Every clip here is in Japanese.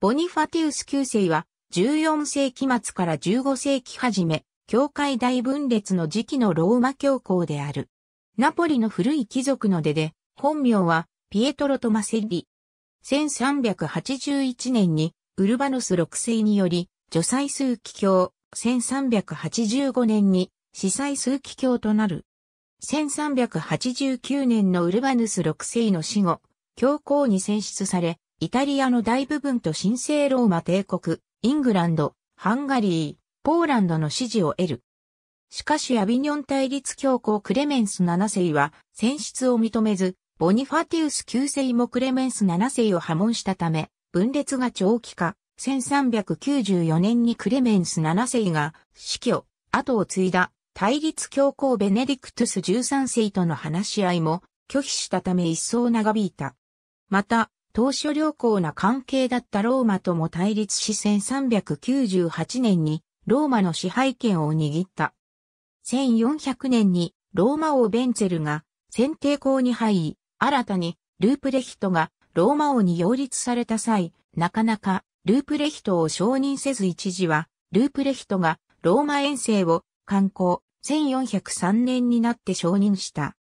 ボニファティウス9世は14世紀末から15世紀初め、教会大分裂の時期のローマ教皇である。ナポリの古い貴族の出で、本名はピエトロ・トマセッリ。1381年にウルバノス6世により、除祭数奇教、1385年に司祭数奇教となる。1389年のウルバヌス6世の死後、教皇に選出され、イタリアの大部分と神聖ローマ帝国、イングランド、ハンガリー、ポーランドの支持を得る。しかしアビニョン対立教皇クレメンス7世は選出を認めず、ボニファティウス9世もクレメンス7世を破門したため、分裂が長期化、1394年にクレメンス7世が死去、後を継いだ対立教皇ベネディクトゥス13世との話し合いも拒否したため一層長引いた。また、当初良好な関係だったローマとも対立し1398年にローマの支配権を握った。1400年にローマ王ベンツェルが選定校に入り、新たにループレヒトがローマ王に擁立された際、なかなかループレヒトを承認せず一時は、ループレヒトがローマ遠征を観光1403年になって承認した。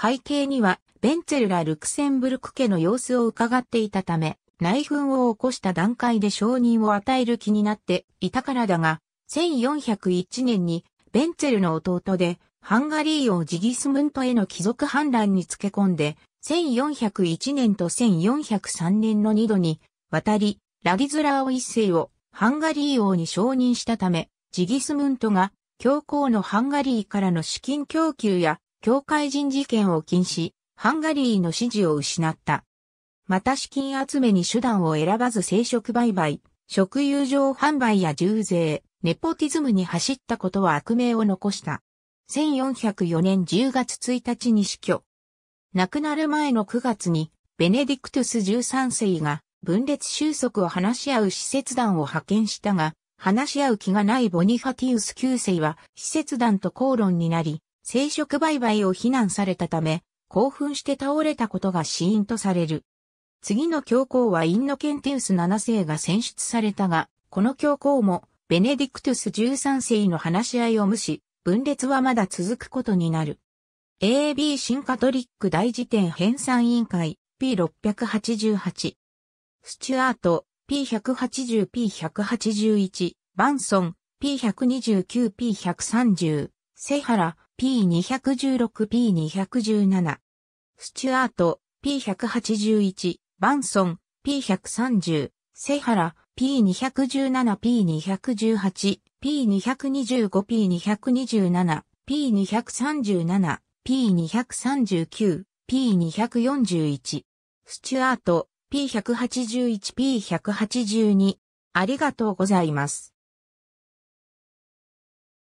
背景にはベンツェルらルクセンブルク家の様子を伺っていたため、内紛を起こした段階で承認を与える気になっていたからだが、1401年にベンツェルの弟で、ハンガリー王ジギスムントへの貴族反乱につけ込んで、1401年と1403年の2度に、渡り、ラディズラーオ一世をハンガリー王に承認したため、ジギスムントが教皇のハンガリーからの資金供給や教会人事件を禁止、ハンガリーの支持を失った。また資金集めに手段を選ばず生殖売買、食友情販売や重税、ネポティズムに走ったことは悪名を残した。1404年10月1日に死去。亡くなる前の9月に、ベネディクトゥス13世が分裂収束を話し合う施設団を派遣したが、話し合う気がないボニファティウス9世は施設団と口論になり、生殖売買を非難されたため、興奮して倒れたことが死因とされる。次の教皇はインノケンテウス7世が選出されたが、この教皇もベネディクトゥス13世の話し合いを無視、分裂はまだ続くことになる。AB 新カトリック大辞典編纂委員会 P688 スチュアート P180P181 バンソン P129P130 セハラ P216P217 スチュアート P181 バンソン P130 セハラ P217P218 P225P227 P237 P239 P241 スチュアート P181P182 ありがとうございます。